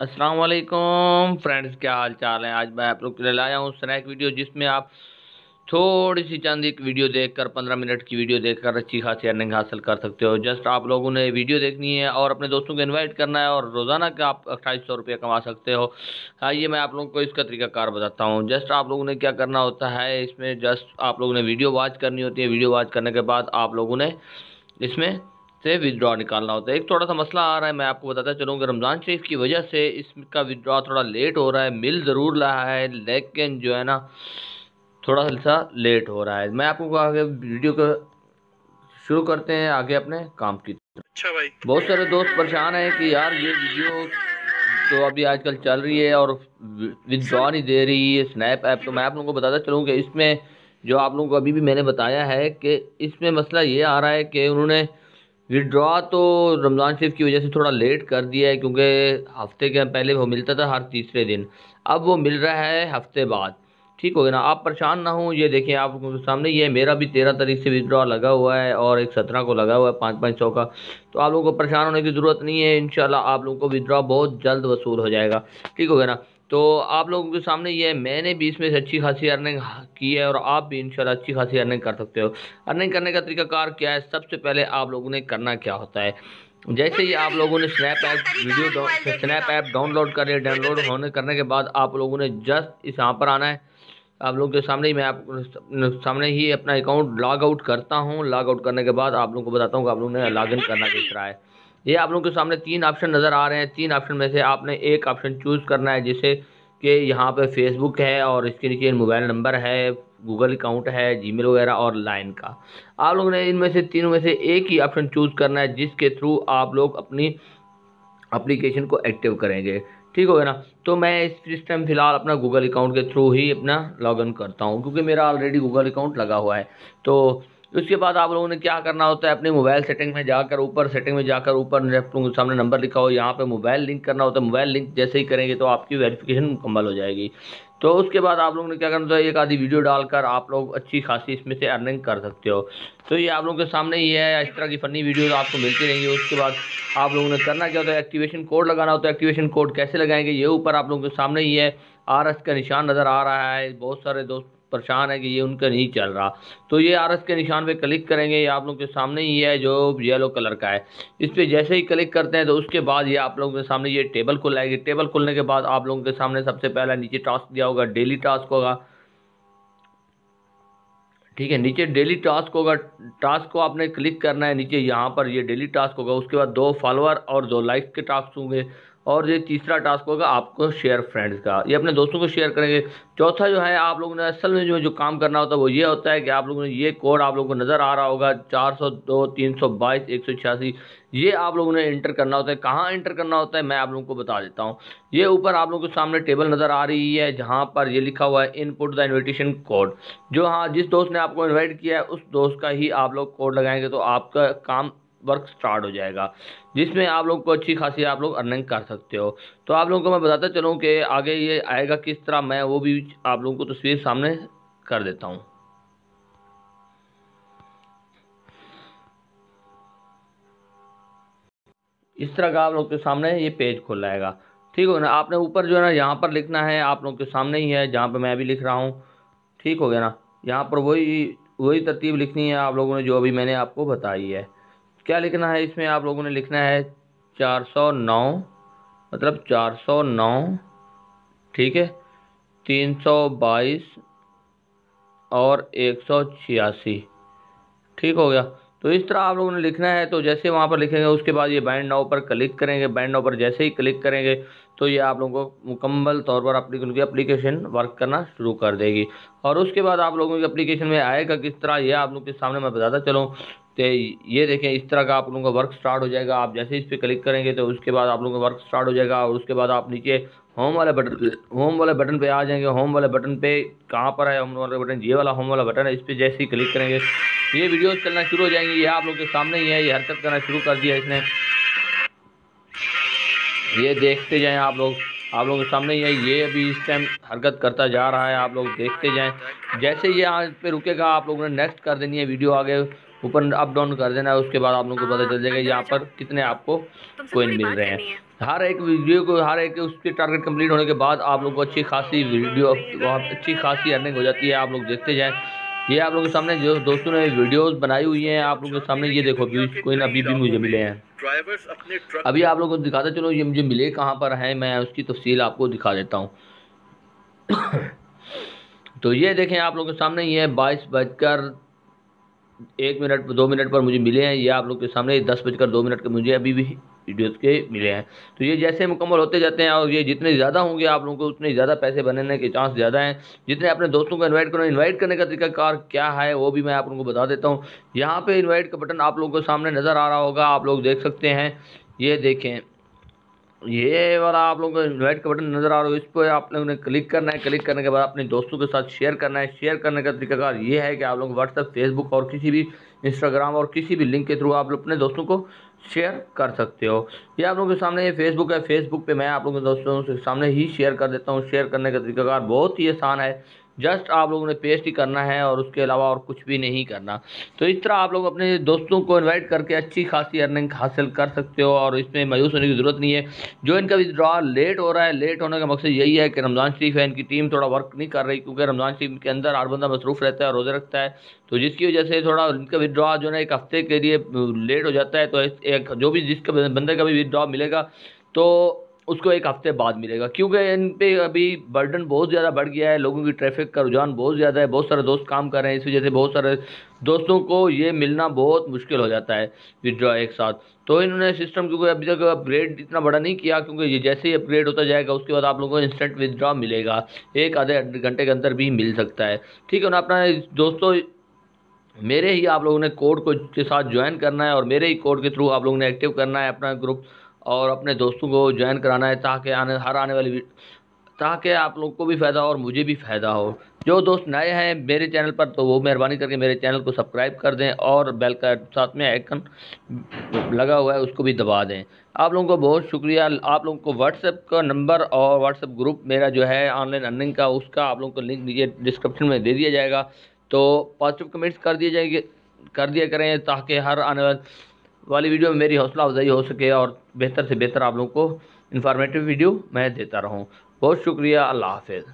अस्सलाम वालेकुम फ्रेंड्स, क्या हाल चाल है? आज मैं आप लोग के लाया हूँ स्नैक वीडियो, जिसमें आप थोड़ी सी चंद एक वीडियो देखकर, पंद्रह मिनट की वीडियो देखकर अच्छी खासी अर्निंग हासिल कर सकते हो। जस्ट आप लोगों ने वीडियो देखनी है और अपने दोस्तों को इनवाइट करना है और रोज़ाना का आप अट्ठाईस सौ रुपये कमा सकते हो। आइए मैं आप लोगों को इसका तरीकाकार बताता हूँ। जस्ट आप लोगों ने क्या करना होता है, इसमें जस्ट आप लोगों ने वीडियो वॉच करनी होती है। वीडियो वॉच करने के बाद आप लोगों ने इसमें से विदड्रॉ निकालना होता है। एक थोड़ा सा मसला आ रहा है मैं आपको बताता चलूँ कि रमज़ान शरीफ की वजह से इसका विदड्रॉ थोड़ा लेट हो रहा है मिल ज़रूर रहा है लेकिन जो है ना थोड़ा सा लेट हो रहा है। मैं आपको आगे वीडियो को शुरू करते हैं आगे अपने काम की अच्छा भाई। बहुत सारे दोस्त परेशान हैं कि यार ये वीडियो तो अभी आजकल चल रही है और विदड्रॉ नहीं दे रही है स्नैप ऐप तो मैं आप लोगों को बताता चलूँ कि इसमें जो आप लोगों को अभी भी मैंने बताया है कि इसमें मसला ये आ रहा है कि उन्होंने विड्रॉ तो रमज़ान शरीफ की वजह से थोड़ा लेट कर दिया है, क्योंकि हफ़्ते के पहले वो मिलता था हर तीसरे दिन। अब वो मिल रहा है हफ़्ते बाद। ठीक हो गया ना? आप परेशान ना हो, ये देखें आप सामने, ये मेरा भी तेरह तारीख से विड्रॉ लगा हुआ है और एक सत्रह को लगा हुआ है, पाँच पाँच सौ का। तो आप लोगों को परेशान होने की ज़रूरत नहीं है इन आप लोगों को विड्रॉ बहुत जल्द वसूल हो जाएगा। ठीक हो गया ना? तो आप लोगों के सामने ये है, मैंने भी इसमें से अच्छी खासी अर्निंग की है और आप भी इंशाल्लाह अच्छी खासी अर्निंग कर सकते हो। अर्निंग करने का तरीका कार क्या है? सबसे पहले आप लोगों ने करना क्या होता है? जैसे ही आप लोगों ने snap app video snap app download कर लिया डाउनलोड होने करने के बाद आप लोगों ने जस्ट इस यहाँ पर आना है। आप लोगों के सामने ही मैं आप सामने ही अपना अकाउंट लॉग आउट करता हूँ। लॉग आउट करने के बाद आप लोगों को बताता हूँ कि आप लोगों ने लॉग इन करना किस तरह है। ये आप लोगों के सामने तीन ऑप्शन नज़र आ रहे हैं। तीन ऑप्शन में से आपने एक ऑप्शन चूज़ करना है, जिसे कि यहाँ पे फेसबुक है और इसके नीचे मोबाइल नंबर है गूगल अकाउंट है जीमेल वगैरह और लाइन का। आप लोगों ने इनमें से तीनों में से एक ही ऑप्शन चूज़ करना है, जिसके थ्रू आप लोग अपनी अप्लीकेशन को एक्टिव करेंगे। ठीक हो गया ना? तो मैं इस टाइम फ़िलहाल अपना गूगल अकाउंट के थ्रू ही अपना लॉगिन करता हूँ, क्योंकि मेरा ऑलरेडी गूगल अकाउंट लगा हुआ है। तो उसके बाद आप लोगों ने क्या करना होता है, अपने मोबाइल सेटिंग में जाकर, ऊपर सेटिंग में जाकर, ऊपर सामने नंबर लिखा हो, यहाँ पे मोबाइल लिंक करना होता है मोबाइल लिंक जैसे ही करेंगे तो आपकी वेरिफिकेशन मुकम्मल हो जाएगी। तो उसके बाद आप लोगों ने क्या करना होता है, एक आधी वीडियो डालकर आप लोग अच्छी खासी इसमें से अर्निंग कर सकते हो। तो ये आप लोगों के सामने ही है, इस तरह की फ़नी वीडियो आपको मिलती रहेंगी। उसके बाद आप लोगों ने करना क्या होता है एक्टिवेशन कोड लगाना होता है। एक्टिवेशन कोड कैसे लगाएँगे, ये ऊपर आप लोगों के सामने ही है। आर एस का निशान नज़र आ रहा है, बहुत सारे दोस्त परेशान है कि ये उनका नहीं चल रहा। तो ये आर के निशान पे क्लिक करेंगे। ये आप लोग के सामने ही है जो येलो कलर का है। इस पर जैसे ही क्लिक करते हैं तो उसके बाद ये आप लोगों के सामने ये टेबल खुल आएगी टेबल खुलने के बाद आप लोगों के सामने सबसे पहला नीचे टास्क दिया होगा डेली टास्क होगा। ठीक है, नीचे डेली टास्क होगा। टास्क को आपने क्लिक करना है। नीचे यहाँ पर ये डेली टास्क होगा। उसके बाद दो फॉलोअर और दो लाइक के टास्क होंगे। और ये तीसरा टास्क होगा आपको शेयर फ्रेंड्स का। ये अपने दोस्तों को शेयर करेंगे। चौथा जो है, आप लोगों ने असल में जो जो काम करना होता है, वो ये होता है कि आप लोगों ने ये कोड आप लोगों को नज़र आ रहा होगा, चार सौ दो, तीन सौ बाईस, एक सौ छियासी। ये आप लोगों ने इंटर करना होता है। कहाँ इंटर करना होता है, मैं आप लोगों को बता देता हूँ। ये ऊपर आप लोगों के सामने टेबल नज़र आ रही है, जहाँ पर ये लिखा हुआ है, इनपुट द इन्विटेशन कोड। जो हाँ जिस दोस्त ने आपको इन्वाइट किया है, उस दोस्त का ही आप लोग कोड लगाएँगे तो आपका काम वर्क स्टार्ट हो जाएगा, जिसमें आप लोग को अच्छी खासी आप लोग अर्निंग कर सकते हो। तो आप लोगों को मैं बताता चलूँ कि आगे ये आएगा किस तरह, मैं वो भी आप लोगों को तस्वीर सामने कर देता हूँ। इस तरह का आप लोग के सामने ये पेज खुल जाएगा ठीक हो ना? आपने ऊपर जो है ना, यहाँ पर लिखना है, आप लोग के सामने ही है, जहाँ पर मैं भी लिख रहा हूँ। ठीक हो गया ना? यहाँ पर वही वही तरतीब लिखनी है आप लोगों ने, जो अभी मैंने आपको बताई है। क्या लिखना है? इसमें आप लोगों ने लिखना है चार सौ नौ मतलब चार सौ नौ, ठीक है? तीन सौ बाईस और एक सौ छियासी, ठीक हो गया? तो इस तरह आप लोगों ने लिखना है तो जैसे वहाँ पर लिखेंगे, उसके बाद ये बैंड नाव पर क्लिक करेंगे। बैंड नाव पर जैसे ही क्लिक करेंगे तो ये आप लोगों को मुकम्मल तौर पर अपनी उनकी अप्लीकेशन वर्क करना शुरू कर देगी। और उसके बाद आप लोगों की अप्लीकेशन में आएगा किस तरह, ये आप लोगों के सामने मैं बताता चलूँ। तो ये देखें, इस तरह का आप लोगों का वर्क स्टार्ट हो जाएगा। आप जैसे इस पर क्लिक करेंगे तो उसके बाद आप लोगों का वर्क स्टार्ट हो जाएगा और उसके बाद आप नीचे होम वाले बटन होम वाले बटन पे आ जाएँगे। होम वाले बटन पे कहाँ पर है? होम वाले बटन ये वाला होम वाला बटन है। इस पर जैसे ही क्लिक करेंगे, ये वीडियो चलना शुरू हो जाएँगे। ये आप लोग के सामने ही है। ये हरकत करना शुरू कर दिया इसने। ये देखते जाएँ आप लोग। आप लोगों के सामने ही है। ये अभी इस टाइम हरकत करता जा रहा है। आप लोग देखते जाएँ। जैसे ये यहाँ पे रुकेगा, आप लोगों ने नेक्स्ट कर देनी है वीडियो आगे। ऊपर अप डाउन कर देना है उसके बाद आप लोगों को पता चल जाएगा यहाँ पर कितने आपको कोइन मिल रहे हैं। हर एक वीडियो को हर एक उसके टारगेट कंप्लीट होने के बाद आप लोग को अच्छी खासी वीडियो अच्छी खासी अर्निंग हो जाती है आप लोग देखते जाएँ। ये आप लोगों के सामने जो दोस्तों ने वीडियोस बनाई हुई हैं आप लोगों के सामने ये देखो अभी कोई ना अभी भी मुझे मिले हैं। अभी आप लोगों को दिखाता चलो ये मुझे मिले कहाँ पर हैं मैं उसकी तफसील आपको दिखा देता हूँ। तो ये देखें आप लोगों के सामने ये बाईस बजकर एक मिनट, दो मिनट पर मुझे मिले हैं। ये आप लोग के सामने दस बजकर दो मिनट के मुझे अभी भी वीडियोस के मिले हैं। तो ये जैसे मुकम्मल होते जाते हैं और ये जितने ज़्यादा होंगे आप लोगों को, उतने ज़्यादा पैसे बनने के चांस ज़्यादा हैं। जितने अपने दोस्तों को इनवाइट करो इनवाइट करने का तरीकाकार क्या है, वो भी मैं आप लोगों को बता देता हूँ। यहाँ पर इन्वाइट का बटन आप लोगों के सामने नज़र आ रहा होगा, आप लोग देख सकते हैं। ये देखें। ये वाला आप लोगों को इन्वाइट का बटन नज़र आ रहा है इस पर आप लोगों ने क्लिक करना है। क्लिक करने के बाद अपने दोस्तों के साथ शेयर करना है। शेयर करने का तरीकाकार ये है कि आप लोग व्हाट्सएप फेसबुक और किसी भी इंस्टाग्राम और किसी भी लिंक के थ्रू आप लोग अपने दोस्तों को शेयर कर सकते हो। ये आप लोगों के सामने ये फेसबुक है। फेसबुक पे मैं आप लोगों के दोस्तों के सामने ही शेयर कर देता हूँ। शेयर करने का तरीकाकार बहुत ही आसान है। जस्ट आप लोगों ने पेस्ट ही करना है और उसके अलावा और कुछ भी नहीं करना। तो इस तरह आप लोग अपने दोस्तों को इनवाइट करके अच्छी खासी अर्निंग हासिल कर सकते हो और इसमें मायूस होने की ज़रूरत नहीं है। जो इनका विद्रॉ लेट हो रहा है लेट होने का मकसद यही है कि रमज़ान शरीफ है, इनकी टीम थोड़ा वर्क नहीं कर रही क्योंकि रमज़ान शरीफ के अंदर हर बंदा मसरूफ़ रहता है रोज़े रखता है। तो जिसकी वजह से थोड़ा इनका विदड्रॉ जो है एक हफ़्ते के लिए लेट हो जाता है। तो एक जो भी जिसका बंदे का भी विदड्रॉ मिलेगा तो उसको एक हफ़्ते बाद मिलेगा। क्योंकि इन पर अभी बर्डन बहुत ज़्यादा बढ़ गया है, लोगों की ट्रैफ़िक का रुझान बहुत ज़्यादा है, बहुत सारे दोस्त काम कर रहे हैं, इस वजह से बहुत सारे दोस्तों को ये मिलना बहुत मुश्किल हो जाता है विदड्रॉ एक साथ। तो इन्होंने सिस्टम क्योंकि अभी तक अपग्रेड इतना बड़ा नहीं किया, क्योंकि ये जैसे ही अपग्रेड होता जाएगा, उसके बाद आप लोगों को इंस्टेंट विदड्रॉ मिलेगा। एक आधे घंटे के अंदर भी मिल सकता है। ठीक है ना अपना दोस्तों, मेरे ही आप लोगों ने कोड को के साथ ज्वाइन करना है, और मेरे ही कोड के थ्रू आप लोगों ने एक्टिव करना है, अपना ग्रुप और अपने दोस्तों को ज्वाइन कराना है ताकि आने, हर आने वाली ताकि आप लोग को भी फ़ायदा हो और मुझे भी फ़ायदा हो। जो दोस्त नए हैं मेरे चैनल पर तो वो मेहरबानी करके मेरे चैनल को सब्सक्राइब कर दें और बेल का साथ में आइकन लगा हुआ है, उसको भी दबा दें। आप लोगों को बहुत शुक्रिया। आप लोगों को व्हाट्सएप का नंबर और व्हाट्सएप ग्रुप मेरा जो है ऑनलाइन अर्निंग का, उसका आप लोगों को लिंक नीचे डिस्क्रिप्शन में दे दिया जाएगा। तो पॉजिटिव कमेंट्स कर दिए जाएँगे, कर दिया करें ताकि हर आने वाले वाली वीडियो में मेरी हौसला अफजाई हो सके और बेहतर से बेहतर आप लोगों को इन्फॉर्मेटिव वीडियो मैं देता रहूँ। बहुत शुक्रिया, अल्लाह हाफिज़।